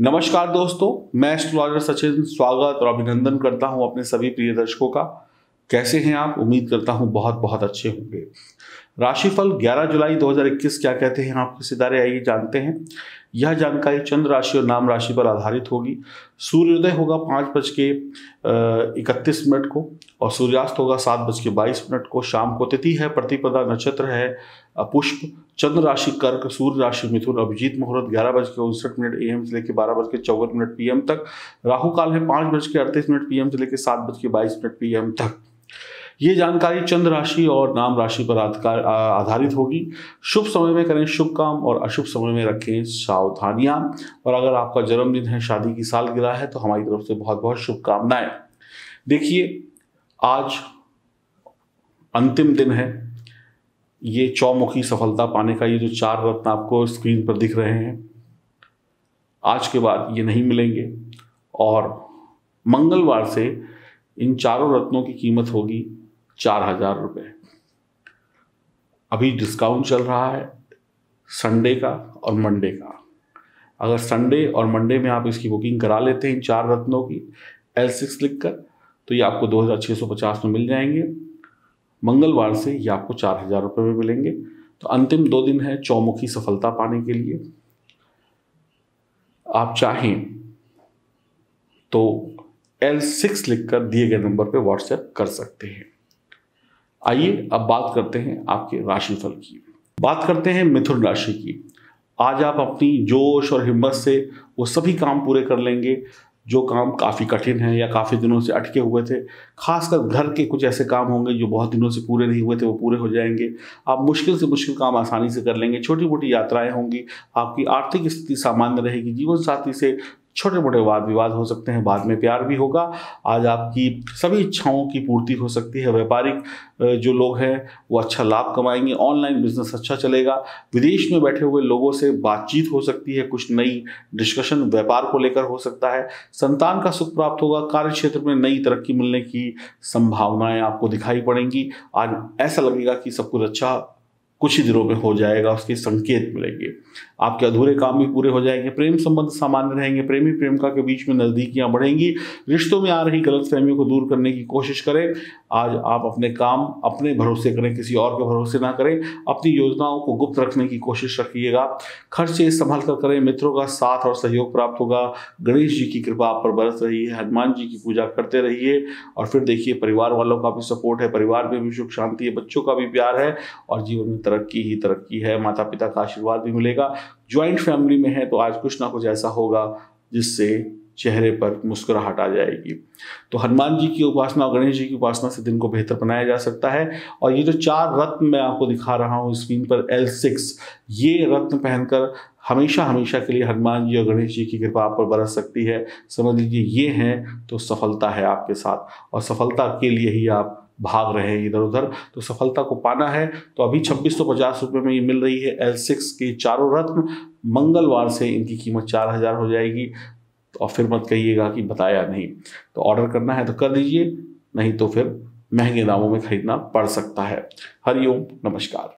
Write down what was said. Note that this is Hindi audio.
नमस्कार दोस्तों, मैं एस्ट्रोलॉजर सचिन स्वागत और अभिनंदन करता हूँ अपने सभी प्रिय दर्शकों का। कैसे हैं आप? उम्मीद करता हूँ बहुत बहुत अच्छे होंगे। राशिफल 11 जुलाई 2021 क्या कहते हैं? आपके सितारे आइए, जानते हैं। यह जानकारी चंद्र राशि और नाम राशि पर आधारित होगी। सूर्योदय होगा पाँच बज के इकतीस मिनट को और सूर्यास्त होगा सात बज के बाईस मिनट को। शाम को तिथि है, प्रतिपदा नक्षत्र है पुष्प चंद्र राशि कर्क, सूर्य राशि मिथुन, अभिजीत मुहूर्त ग्यारह बज के उनसठ मिनट ए एम से लेकर बारह बज के चौवन मिनट पीएम तक। राहु काल है पाँच बज के अड़तीस मिनट पीएम से लेकर सात बज के बाईस मिनट पीएम तक। ये जानकारी चंद्र राशि और नाम राशि पर आधारित होगी। शुभ समय में करें शुभ काम और अशुभ समय में रखें सावधानियाँ। और अगर आपका जन्मदिन है, शादी की सालगिरह है तो हमारी तरफ़ से बहुत बहुत शुभकामनाएँ। देखिए, आज अंतिम दिन है। ये चौमुखी सफलता पाने का ये जो चार रत्न आपको स्क्रीन पर दिख रहे हैं, आज के बाद ये नहीं मिलेंगे। और मंगलवार से इन चारों रत्नों की कीमत होगी चार हज़ार रुपये अभी डिस्काउंट चल रहा है संडे का और मंडे का। अगर संडे और मंडे में आप इसकी बुकिंग करा लेते हैं इन चार रत्नों की एल सिक्स लिख कर तो ये आपको दो हज़ार छः सौ पचास में मिल जाएँगे। मंगलवार से ये आपको चार हज़ार रुपये में मिलेंगे। तो अंतिम दो दिन है चौमुखी सफलता पाने के लिए। आप चाहें तो एल सिक्स लिखकर दिए गए नंबर पर व्हाट्सएप कर सकते हैं। आइए अब बात करते हैं आपके राशिफल की। बात करते हैं मिथुन राशि की। आज आप अपनी जोश और हिम्मत से वो सभी काम पूरे कर लेंगे। जो काम काफ़ी कठिन है या काफ़ी दिनों से अटके हुए थे, खासकर घर के कुछ ऐसे काम होंगे जो बहुत दिनों से पूरे नहीं हुए थे, वो पूरे हो जाएँगे। आप मुश्किल से मुश्किल काम आसानी से कर लेंगे। छोटी मोटी यात्राएँ होंगी। आपकी आर्थिक स्थिति सामान्य रहेगी। जीवन साथी से छोटे मोटे वाद विवाद हो सकते हैं, बाद में प्यार भी होगा। आज आपकी सभी इच्छाओं की पूर्ति हो सकती है। व्यापारिक जो लोग हैं, वो अच्छा लाभ कमाएँगे, ऑनलाइन बिज़नेस अच्छा चलेगा। विदेश में बैठे हुए लोगों से बातचीत हो सकती है, कुछ नई डिस्कशन व्यापार को लेकर हो सकता है। संतान का सुख प्राप्त होगा कार्य क्षेत्र में नई तरक्की मिलने की संभावनाएँ आपको दिखाई पड़ेंगी। आज ऐसा लगेगा कि सब कुछ अच्छा कुछ ही दिनों में हो जाएगा, उसके संकेत मिलेंगे। आपके अधूरे काम भी पूरे हो जाएँगे। प्रेम संबंध सामान्य रहेंगे। प्रेमी प्रेमिका के बीच में नज़दीकियाँ बढ़ेंगी। रिश्तों में आ रही गलत फहमियों को दूर करने की कोशिश करें। आज आप अपने काम अपने भरोसे करें, किसी और के भरोसे ना करें। अपनी योजनाओं को गुप्त रखने की कोशिश रखिएगा। खर्चे संभल कर करें। मित्रों का साथ और सहयोग प्राप्त होगा। गणेश जी की कृपा आप पर बरस रही है। हनुमान जी की पूजा करते रहिए। और फिर देखिए, परिवार वालों का भी सपोर्ट है। परिवार में भी सुख, शांति है। बच्चों का भी प्यार है। और जीवन में तरक्की ही तरक्की है माता पिता का आशीर्वाद भी मिलेगा। ज्वाइंट फैमिली में है तो आज कुछ ना कुछ ऐसा होगा जिससे चेहरे पर मुस्कुराहट आ जाएगी। तो हनुमान जी की उपासना और गणेश जी की उपासना से दिन को बेहतर बनाया जा सकता है। और ये जो चार रत्न मैं आपको दिखा रहा हूँ स्क्रीन पर एल सिक्स ये रत्न पहनकर हमेशा हमेशा के लिए हनुमान जी और गणेश जी की कृपा आप पर बरस सकती है। समझ लीजिए ये हैं तो सफलता है आपके साथ। और सफलता के लिए ही आप भाग रहे हैं इधर उधर तो सफलता को पाना है। तो अभी छब्बीस सौ पचास रुपये में ये मिल रही है एल सिक्स के चारों रत्न। मंगलवार से इनकी कीमत चार हज़ार हो जाएगी। और फिर मत कहिएगा कि बताया नहीं। तो ऑर्डर करना है तो कर दीजिए, नहीं तो फिर महँगे दामों में खरीदना पड़ सकता है। हरिओम, नमस्कार।